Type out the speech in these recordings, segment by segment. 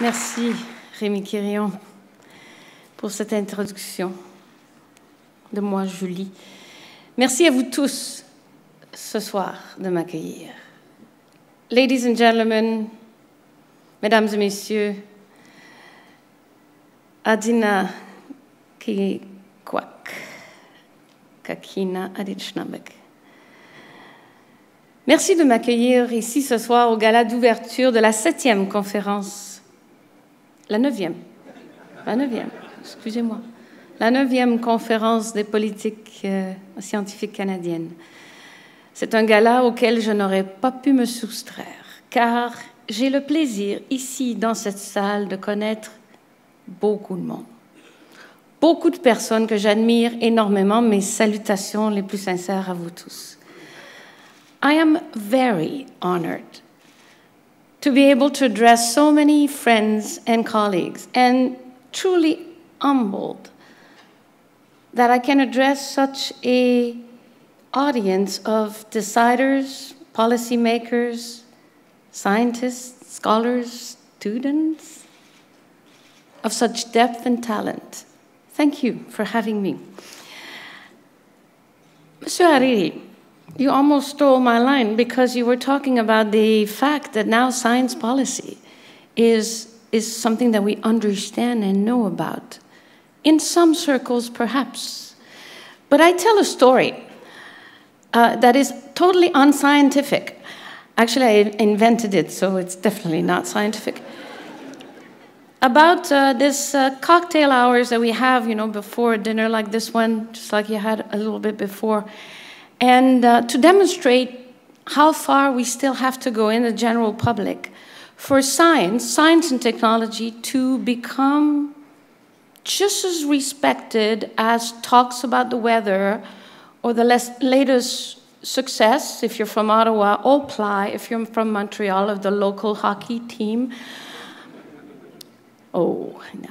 Merci, Rémi Quirion, pour cette introduction de moi, Julie. Merci à vous tous ce soir de m'accueillir. Ladies and gentlemen, mesdames et messieurs, Adina Kikwak, Kakina Adichnabek. Merci de m'accueillir ici ce soir au gala d'ouverture de la septième conférence, la neuvième, la neuvième, excusez-moi, la neuvième conférence des politiques euh, scientifiques canadiennes. C'est un gala auquel je n'aurais pas pu me soustraire, car j'ai le plaisir ici dans cette salle de connaître beaucoup de monde. Beaucoup de personnes que j'admire énormément, mes salutations les plus sincères à vous tous. I am very honored to be able to address so many friends and colleagues, and truly humbled that I can address such a audience of deciders, policymakers, scientists, scholars, students of such depth and talent. Thank you for having me. Monsieur Hariri, you almost stole my line because you were talking about the fact that now science policy is, is something that we understand and know about. In some circles, perhaps. But I tell a story uh, that is totally unscientific. Actually, I invented it, so it's definitely not scientific. About uh, this uh, cocktail hours that we have, you know, before dinner, like this one, just like you had a little bit before, and uh, to demonstrate how far we still have to go in the general public for science, science and technology to become just as respected as talks about the weather or the latest success, if you're from Ottawa, or Ply, if you're from Montreal, of the local hockey team. Oh, I know.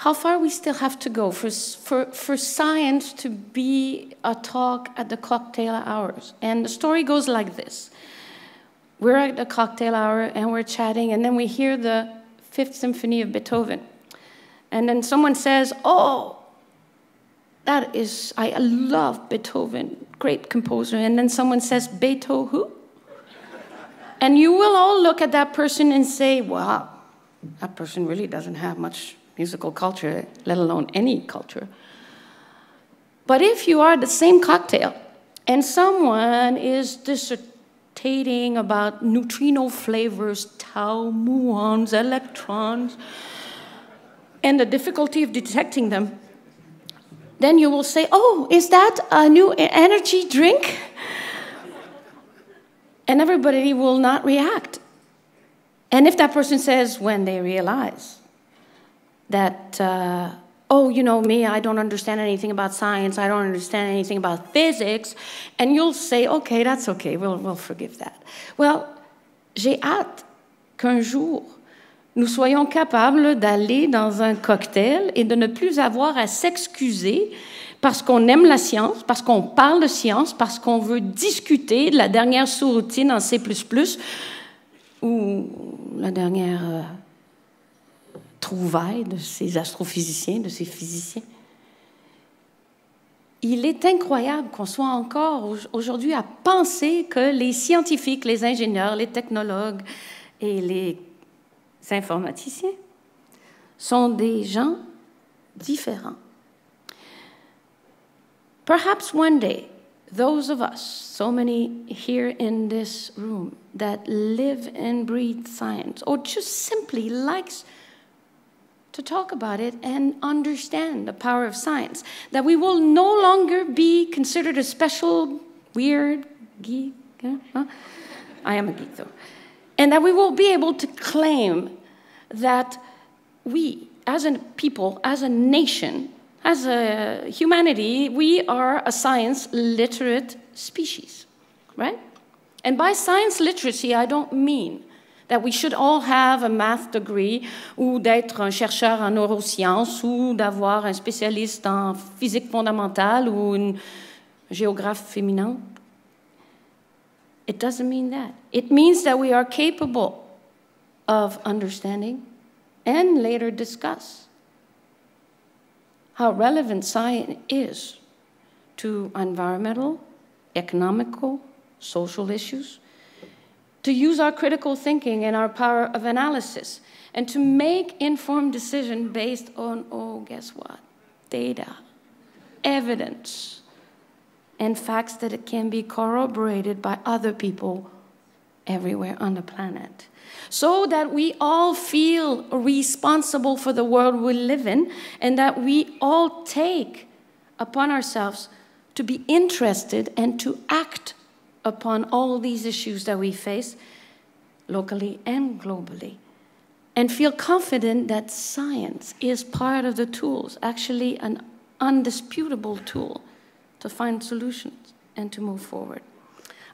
How far we still have to go for, for, for science to be a talk at the cocktail hours. And the story goes like this. We're at the cocktail hour and we're chatting, and then we hear the Fifth Symphony of Beethoven. And then someone says, Oh, that is, I love Beethoven, great composer. And then someone says, Beethoven who? And you will all look at that person and say, wow, that person really doesn't have much musical culture, let alone any culture. But if you are the same cocktail and someone is dissertating about neutrino flavors, tau, muons, electrons, and the difficulty of detecting them, then you will say, Oh, is that a new energy drink? And everybody will not react. And if that person says, when they realize that, uh, oh, you know, me, I don't understand anything about science, I don't understand anything about physics, and you'll say, okay, that's okay, we'll, we'll forgive that. Well, j'ai hâte qu'un jour, nous soyons capables d'aller dans un cocktail et de ne plus avoir à s'excuser parce qu'on aime la science, parce qu'on parle de science, parce qu'on veut discuter de la dernière sous-routine en C++ ou la dernière euh, trouvaille de ces astrophysiciens, de ces physiciens. Il est incroyable qu'on soit encore aujourd'hui à penser que les scientifiques, les ingénieurs, les technologues et les informaticiens sont des gens différents. Perhaps one day, those of us, so many here in this room, that live and breathe science, or just simply likes to talk about it and understand the power of science, that we will no longer be considered a special, weird geek. Huh? I am a geek, though. And that we will be able to claim that we, as a people, as a nation, as a humanity, we are a science literate species, right? And by science literacy, I don't mean that we should all have a math degree ou d'être un chercheur en neurosciences ou d'avoir un spécialiste en physique fondamentale ou une géographe féminin. It doesn't mean that. It means that we are capable of understanding and later discuss how relevant science is to environmental, economical, social issues, to use our critical thinking and our power of analysis, and to make informed decisions based on, oh, guess what? Data, evidence, and facts that it can be corroborated by other people everywhere on the planet. So that we all feel responsible for the world we live in and that we all take upon ourselves to be interested and to act upon all these issues that we face locally and globally and feel confident that science is part of the tools, actually an undisputable tool to find solutions and to move forward.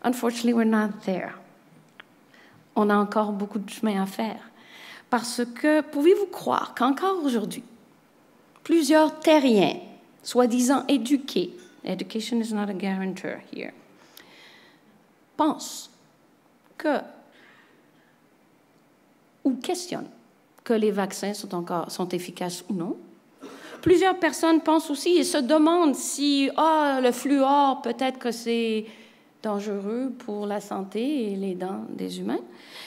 Unfortunately, we're not there. On a encore beaucoup de chemin à faire. Parce que pouvez-vous croire qu'encore aujourd'hui, plusieurs terriens, soi-disant éduqués, education is not a guarantor here, pensent que ou questionnent que les vaccins sont encore sont efficaces ou non. Plusieurs personnes pensent aussi et se demandent si ah, le fluor, peut-être que c'est dangereux pour la santé et les dents des humains.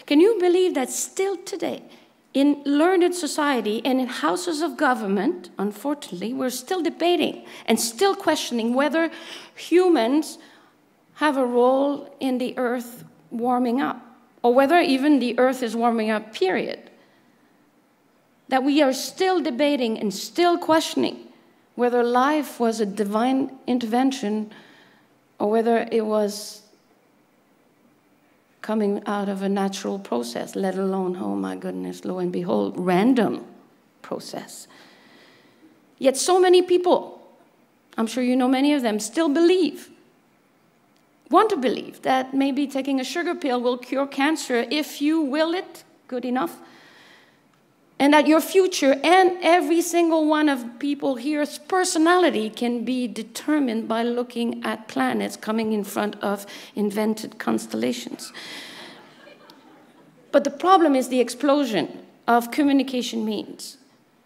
Can you believe that still today, in learned society and in houses of government, unfortunately, we're still debating and still questioning whether humans have a role in the earth warming up, or whether even the earth is warming up, period that we are still debating and still questioning whether life was a divine intervention or whether it was coming out of a natural process, let alone, oh my goodness, lo and behold, random process. Yet so many people, I'm sure you know many of them, still believe, want to believe that maybe taking a sugar pill will cure cancer if you will it good enough and that your future and every single one of people here's personality can be determined by looking at planets coming in front of invented constellations. But the problem is the explosion of communication means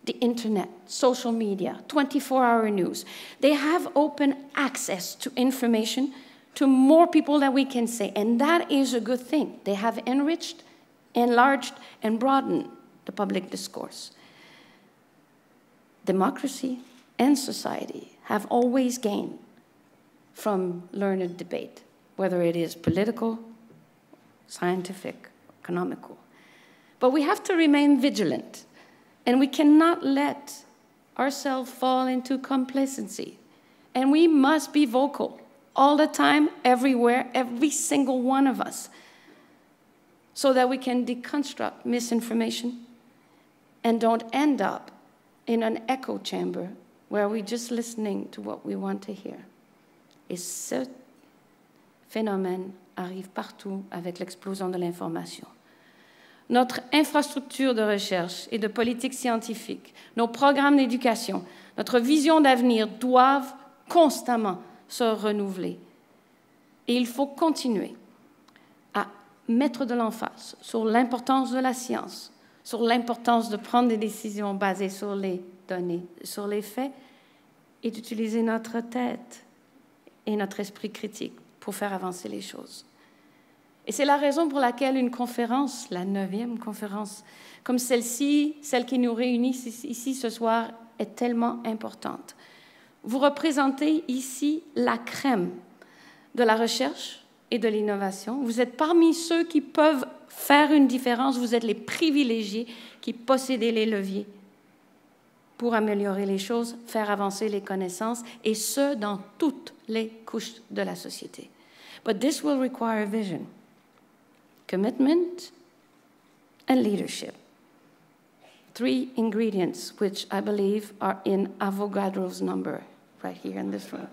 the internet, social media, 24 hour news. They have open access to information to more people than we can say, and that is a good thing. They have enriched, enlarged, and broadened the public discourse. Democracy and society have always gained from learned debate, whether it is political, scientific, economical. But we have to remain vigilant, and we cannot let ourselves fall into complacency. And we must be vocal all the time, everywhere, every single one of us, so that we can deconstruct misinformation and don't end up in an echo chamber where we're just listening to what we want to hear. Et ce phénomène arrive partout avec l'explosion de l'information. Notre infrastructure de recherche et de politique scientifique, nos programmes d'éducation, notre vision d'avenir doivent constamment se renouveler. Et il faut continuer à mettre de l'emphase sur l'importance de la science, sur l'importance de prendre des décisions basées sur les données, sur les faits, et d'utiliser notre tête et notre esprit critique pour faire avancer les choses. Et c'est la raison pour laquelle une conférence, la neuvième conférence, comme celle-ci, celle qui nous réunit ici ce soir, est tellement importante. Vous représentez ici la crème de la recherche et de l'innovation. Vous êtes parmi ceux qui peuvent faire une différence. Vous êtes les privilégiés qui possédez les leviers pour améliorer les choses, faire avancer les connaissances, et ce, dans toutes les couches de la société. But this will require vision, commitment, and leadership. Three ingredients which I believe are in Avogadro's number, right here in this room.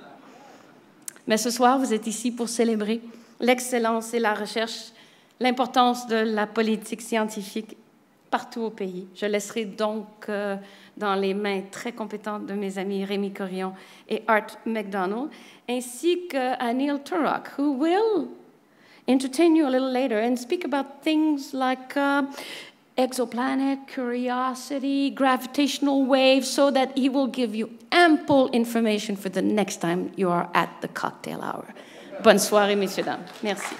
Mais ce soir, vous êtes ici pour célébrer l'excellence et la recherche, l'importance de la politique scientifique partout au pays. Je laisserai donc euh, dans les mains très compétentes de mes amis Rémi Corion et Art McDonald, ainsi qu'à Neil Turok, who will entertain you a little later and speak about things like uh, exoplanet, curiosity, gravitational waves, so that he will give you ample information for the next time you are at the cocktail hour. Bonne soirée, messieurs, dames. Merci.